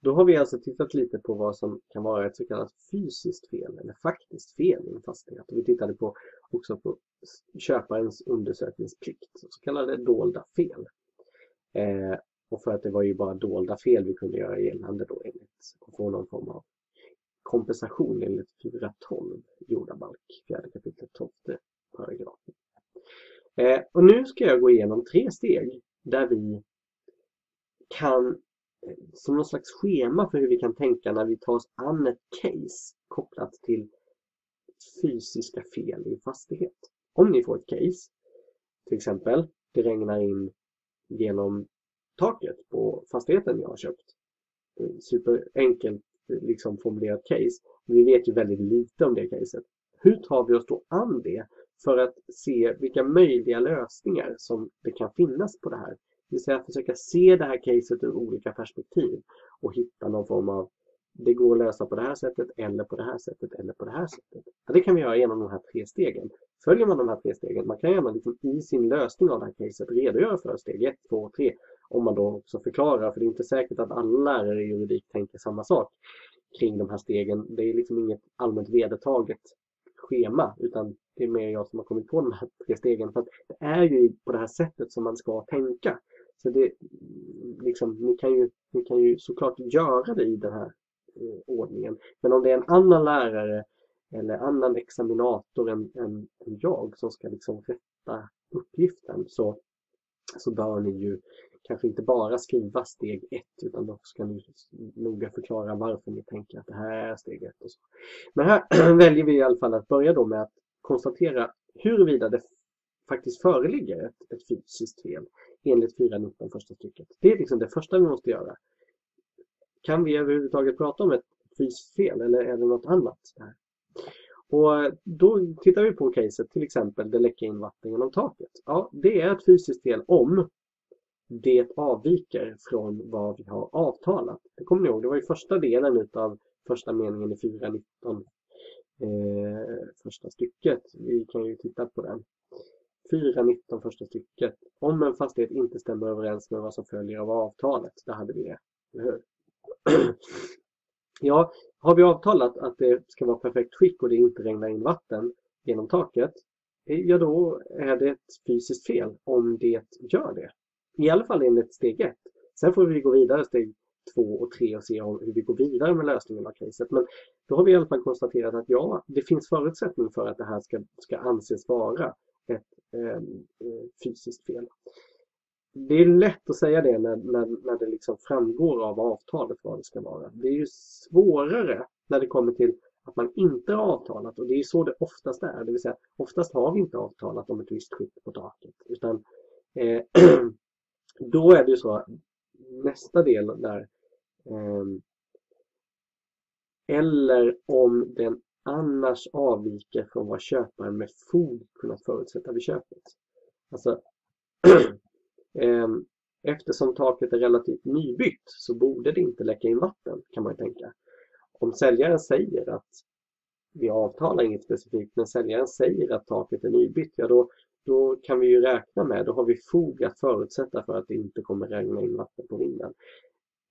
då har vi alltså tittat lite på vad som kan vara ett så kallat fysiskt fel eller faktiskt fel i en fastighet. Och vi tittade på, också på köparens undersökningsplikt, så kallade dolda fel. Eh, och för att det var ju bara dolda fel vi kunde göra gällande då enligt och få någon form av kompensation enligt 412 jordabalk, fjärde kapitlet 12 paragrafen. Eh, och nu ska jag gå igenom tre steg där vi kan som någon slags schema för hur vi kan tänka när vi tar oss an ett case kopplat till fysiska fel i en fastighet. Om ni får ett case, till exempel det regnar in genom taket på fastigheten jag har köpt. Eh, superenkelt eh, liksom formulerat case. Vi vet ju väldigt lite om det caset. Hur tar vi oss då an det för att se vilka möjliga lösningar som det kan finnas på det här det vill säga att försöka se det här caset ur olika perspektiv och hitta någon form av det går att lösa på det här sättet eller på det här sättet eller på det här sättet. Ja, det kan vi göra genom de här tre stegen. Följer man de här tre stegen, man kan gärna liksom i sin lösning av det här caset redogöra för steg 1, 2 och 3. Om man då också förklarar, för det är inte säkert att alla lärare i juridik tänker samma sak kring de här stegen. Det är liksom inget allmänt vedertaget schema utan det är mer jag som har kommit på de här tre stegen. För att det är ju på det här sättet som man ska tänka. Så det, liksom, ni, kan ju, ni kan ju såklart göra det i den här eh, ordningen. Men om det är en annan lärare eller annan examinator än, än, än jag som ska liksom rätta uppgiften så, så bör ni ju kanske inte bara skriva steg ett utan också ska ni noga förklara varför ni tänker att det här är steg ett. Och så. Men här väljer vi i alla fall att börja då med att konstatera huruvida det faktiskt föreligger ett, ett fysiskt fel enligt 4.19 första stycket. Det är liksom det första vi måste göra. Kan vi överhuvudtaget prata om ett fysiskt fel eller är det något annat? Här? Och då tittar vi på caset, till exempel det läcker in vatten genom taket. Ja, det är ett fysiskt fel om det avviker från vad vi har avtalat. Det kommer ni ihåg, det var ju första delen av första meningen i 4.19 eh, första stycket. Vi kan ju titta på den. 4.19 första stycket. Om en fastighet inte stämmer överens med vad som följer av avtalet. Där hade vi det. Ja, har vi avtalat att det ska vara perfekt skick och det inte regnar in vatten genom taket. Eh, ja, då är det ett fysiskt fel om det gör det. I alla fall enligt steg 1. Sen får vi gå vidare steg 2 och 3 och se hur vi går vidare med lösningen av caset. Men då har vi i alla fall konstaterat att ja, det finns förutsättning för att det här ska, ska anses vara ett eh, eh, fysiskt fel. Det är lätt att säga det när, när, när det liksom framgår av avtalet vad det ska vara. Det är ju svårare när det kommer till att man inte har avtalat och det är så det oftast är. Det vill säga oftast har vi inte avtalat om ett visst skick på taket utan eh, då är det ju så nästa del där eh, eller om den annars avviker från vad köparen med fog kunnat förutsätta vid köpet. Alltså, ehm, eftersom taket är relativt nybyggt så borde det inte läcka in vatten kan man tänka. Om säljaren säger att vi avtalar inget specifikt men säljaren säger att taket är nybyggt, ja då, då kan vi ju räkna med, då har vi fog att förutsätta för att det inte kommer regna in vatten på vinden.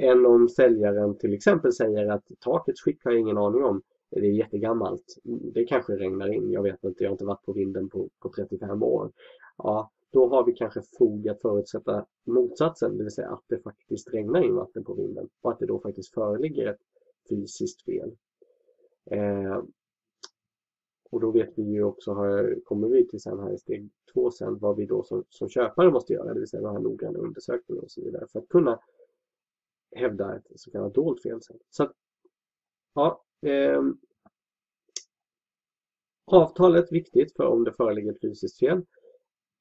Än om säljaren till exempel säger att takets skick har jag ingen aning om, det är jättegammalt. Det kanske regnar in, jag vet inte, jag har inte varit på vinden på, på 35 år. Ja, då har vi kanske fog att förutsätta motsatsen, det vill säga att det faktiskt regnar in vatten på vinden och att det då faktiskt föreligger ett fysiskt fel. Eh, och då vet vi ju också, kommer vi till sen här i steg två sen, vad vi då som, som köpare måste göra, det vill säga ha noggranna undersökningar och så vidare för att kunna hävda ett så kallat dolt fel sen. Så att, ja, Eh, avtalet viktigt för om det föreligger ett fysiskt fel.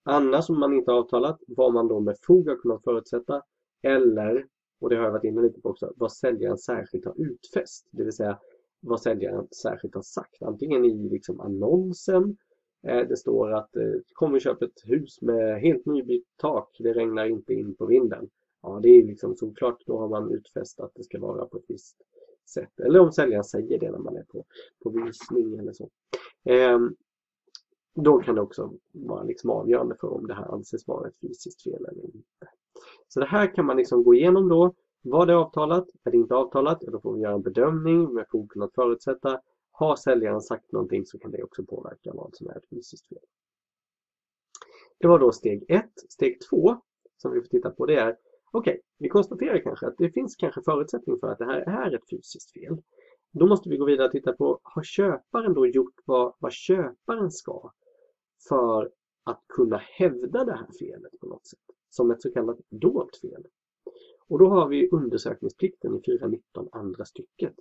Annars om man inte avtalat, vad man då med fog har kunnat förutsätta eller, och det har jag varit inne lite på också, vad säljaren särskilt har utfäst. Det vill säga vad säljaren särskilt har sagt. Antingen i liksom annonsen, eh, det står att eh, kom och köp ett hus med helt nybyggt tak, det regnar inte in på vinden. Ja, det är liksom såklart, då har man utfäst att det ska vara på ett visst sätt. Eller om säljaren säger det när man är på, på visning eller så. Eh, då kan det också vara liksom avgörande för om det här anses vara ett fysiskt fel eller inte. Så det här kan man liksom gå igenom då. Var det avtalat? Är det inte avtalat? Då får vi göra en bedömning med fog att förutsätta. Har säljaren sagt någonting så kan det också påverka vad som är ett fysiskt fel. Det var då steg 1. Steg 2 som vi får titta på det är Okej, okay, vi konstaterar kanske att det finns kanske förutsättning för att det här är ett fysiskt fel. Då måste vi gå vidare och titta på, har köparen då gjort vad, vad köparen ska för att kunna hävda det här felet på något sätt? Som ett så kallat dolt fel. Och då har vi undersökningsplikten i 4.19 andra stycket.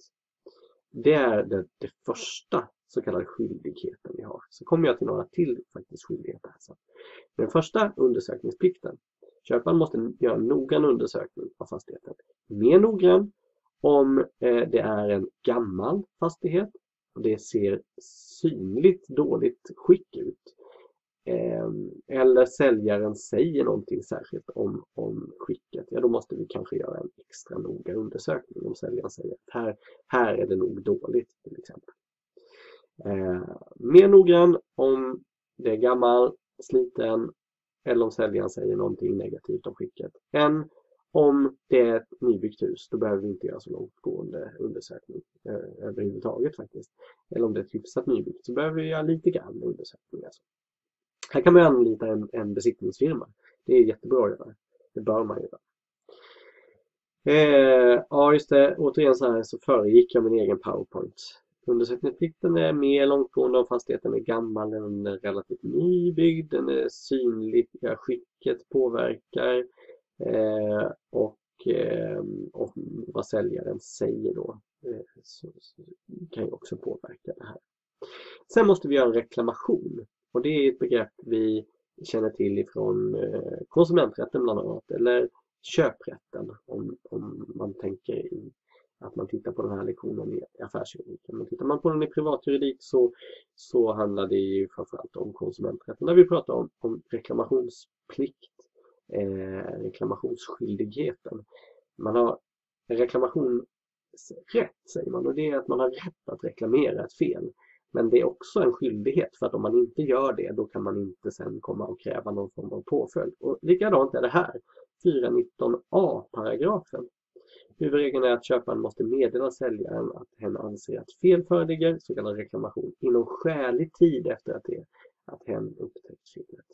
Det är det, det, första så kallade skyldigheten vi har. Så kommer jag till några till faktiskt skyldigheter. Här. Den första undersökningsplikten. Köparen måste göra en noggrann undersökning av fastigheten. Mer noggrann om eh, det är en gammal fastighet och det ser synligt dåligt skick ut. Ehm, eller säljaren säger någonting särskilt om, om skicket, ja då måste vi kanske göra en extra noga undersökning om säljaren säger att här, här är det nog dåligt till exempel. Eh, mer noggrann om det är gammal, sliten eller om säljaren säger någonting negativt om skicket än om det är ett nybyggt hus, då behöver vi inte göra så långtgående undersökning eh, överhuvudtaget faktiskt. Eller om det är ett hyfsat nybyggt så behöver vi göra lite grann undersökning. Alltså. Här kan man anlita en, en besiktningsfirma. Det är jättebra att göra. Det bör man göra. Eh, ja, just det. Återigen så här så föregick jag min egen PowerPoint. Undersökningsplikten är mer långtgående om fastigheten är gammal, den är relativt nybyggd, den är synlig, skicket påverkar eh, och, eh, och vad säljaren säger då eh, så, så kan ju också påverka det här. Sen måste vi göra en reklamation. Och det är ett begrepp vi känner till ifrån eh, konsumenträtten bland annat, eller köprätten om, om man tänker i att man tittar på den här lektionen i affärsjuridiken. Men tittar man på den i privatjuridik så, så handlar det ju framförallt om konsumenträtten där vi pratar om, om reklamationsplikt, eh, reklamationsskyldigheten. Man har reklamationsrätt säger man och det är att man har rätt att reklamera ett fel. Men det är också en skyldighet för att om man inte gör det då kan man inte sen komma och kräva någon form av påföljd. Och likadant är det här. 419a paragrafen. Huvudregeln är att köparen måste meddela säljaren att hen anser att fel föreligger, så kallad reklamation, inom skälig tid efter att, det, att hen upptäckt felet.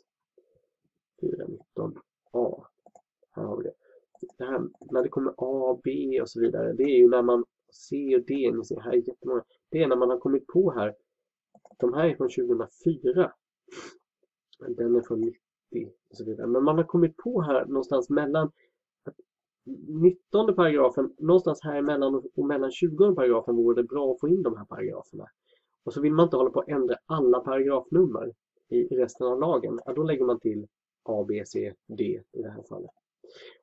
419a. Här har vi det. det här, när det kommer A, B och så vidare, det är ju när man C och D, ni ser här är jättemånga. Det är när man har kommit på här de här är från 2004. Den är från 90 och så vidare. Men man har kommit på här någonstans mellan 19 paragrafen, någonstans här emellan och mellan 20 paragrafen vore det bra att få in de här paragraferna. Och så vill man inte hålla på att ändra alla paragrafnummer i resten av lagen. Ja, då lägger man till A, B, C, D i det här fallet.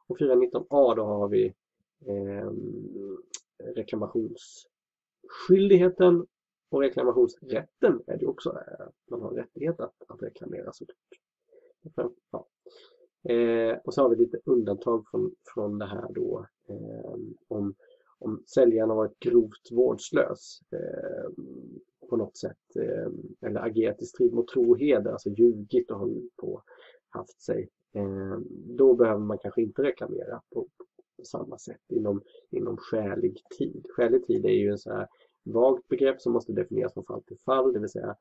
Och 419a då har vi eh, reklamationsskyldigheten och reklamationsrätten är det också att man har rättighet att, att reklamera såklart. Ja. Eh, och så har vi lite undantag från, från det här då eh, om, om säljaren har varit grovt vårdslös eh, på något sätt eh, eller agerat i strid mot tro och heder, alltså ljugit och hållit på haft sig. Eh, då behöver man kanske inte reklamera på, på samma sätt inom, inom skälig tid. Skälig tid är ju en så här vagt begrepp som måste definieras från fall till fall, det vill säga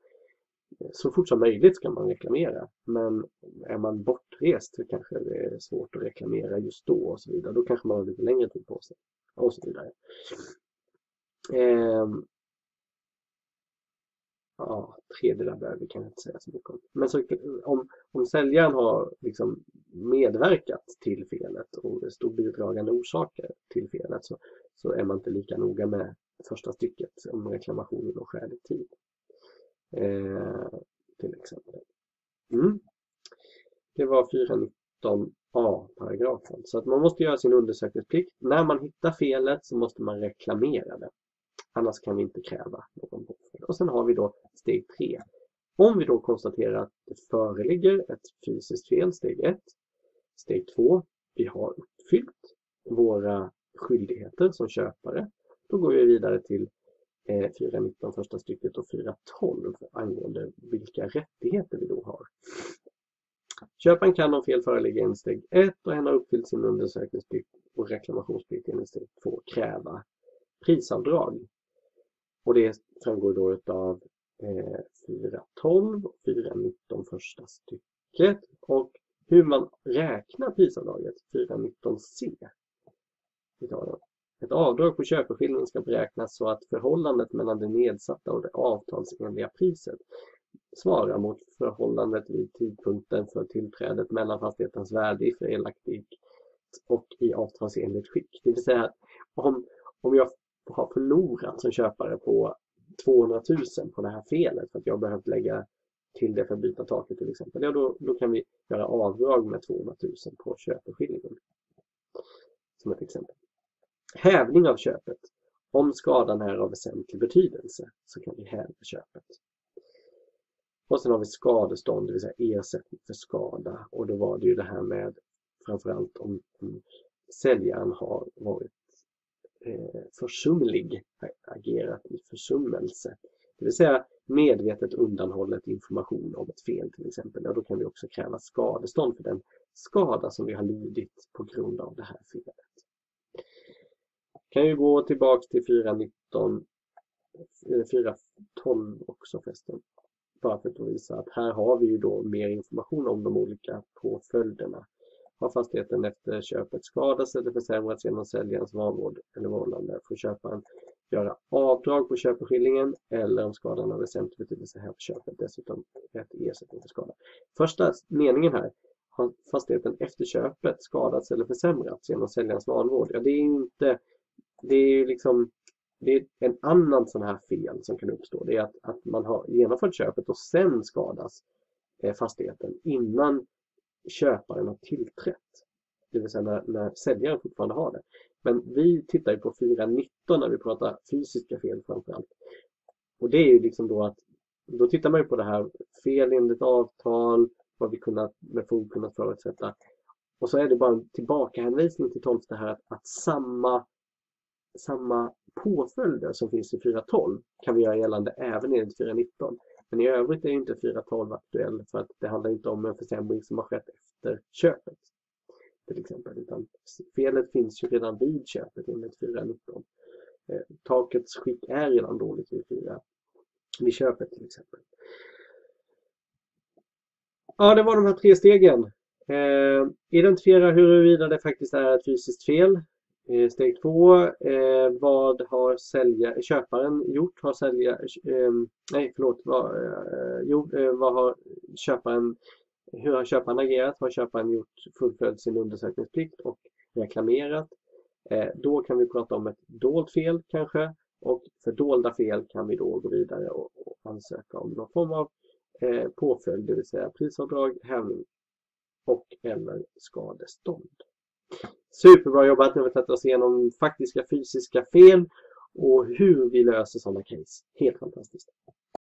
så fort som möjligt ska man reklamera. Men är man bortrest så kanske det är svårt att reklamera just då och så vidare. Då kanske man har lite längre tid på sig och så vidare. Eh, ja, tredjedelar där behöver vi kanske inte säga så mycket om. Men så, om, om säljaren har liksom medverkat till felet och det stod bidragande orsaker till felet så, så är man inte lika noga med första stycket om reklamationen och skälig tid. Eh, till exempel. Mm. Det var 419a paragrafen. Så att man måste göra sin undersökningsplikt. När man hittar felet så måste man reklamera det. Annars kan vi inte kräva någon påföljd. Och sen har vi då steg 3. Om vi då konstaterar att det föreligger ett fysiskt fel, steg 1. Steg 2. Vi har uppfyllt våra skyldigheter som köpare. Då går vi vidare till Eh, 4.19 första stycket och 4.12 angående vilka rättigheter vi då har. Köparen kan om fel föreligger enligt steg 1 och en har uppfyllt sin undersökningsplikt och reklamationsplikt enligt steg 2 kräva prisavdrag. Och det framgår då utav eh, 4.12 och 4.19 första stycket och hur man räknar prisavdraget 4.19c. Ett avdrag på köpeskillingen ska beräknas så att förhållandet mellan det nedsatta och det avtalsenliga priset svarar mot förhållandet vid tidpunkten för tillträdet mellan fastighetens värde i felaktigt och i avtalsenligt skick. Det vill säga om, om jag har förlorat som köpare på 200 000 på det här felet för att jag behövt lägga till det för att byta taket till exempel. Ja, då, då kan vi göra avdrag med 200 000 på köpeskillingen. Som ett exempel. Hävning av köpet. Om skadan är av väsentlig betydelse så kan vi häva köpet. Och sen har vi skadestånd, det vill säga ersättning för skada. Och då var det ju det här med framförallt om, om säljaren har varit eh, försumlig, agerat i försummelse. Det vill säga medvetet undanhållet information om ett fel till exempel. Ja, då kan vi också kräva skadestånd för den skada som vi har lidit på grund av det här felet. Kan ju gå tillbaks till 4.19, 4.12 också förresten. Bara för att visa att här har vi ju då mer information om de olika påföljderna. Har fastigheten efter köpet skadats eller försämrats genom säljarens vanvård eller vållande får köparen göra avdrag på köpeskillingen eller om skadan har väsentlig betydelse här på köpet dessutom rätt ersättning för skada. Första meningen här, har fastigheten efter köpet skadats eller försämrats genom säljarens vanvård? Ja, det är inte, det är ju liksom det är en annan sån här fel som kan uppstå. Det är att, att man har genomfört köpet och sen skadas eh, fastigheten innan köparen har tillträtt. Det vill säga när, när säljaren fortfarande har det. Men vi tittar ju på 4.19 när vi pratar fysiska fel framförallt. Och det är ju liksom då att då tittar man ju på det här fel enligt avtal, vad vi kunnat, med fog kunnat förutsätta. Och så är det bara en tillbakahänvisning till 12 här att, att samma, samma påföljder som finns i 4.12 kan vi göra gällande även enligt 4.19. Men i övrigt är inte 4.12 aktuell för att det handlar inte om en försämring som har skett efter köpet. Till exempel, utan felet finns ju redan vid köpet enligt 4.19. Eh, takets skick är redan dåligt vid, 4, vid köpet till exempel. Ja, det var de här tre stegen. Eh, identifiera huruvida det faktiskt är ett fysiskt fel. Eh, steg två, eh, vad har sälja, köparen gjort? Har sälja, eh, nej, förlåt, vad, eh, jo, eh, vad har köparen, hur har köparen agerat? Har köparen gjort fullföljt sin undersökningsplikt och reklamerat? Eh, då kan vi prata om ett dolt fel kanske och för dolda fel kan vi då gå vidare och, och ansöka om någon form av eh, påföljd, det vill säga prisavdrag, hävning och eller skadestånd. Superbra jobbat, nu har vi tagit oss igenom faktiska fysiska fel och hur vi löser sådana case. Helt fantastiskt.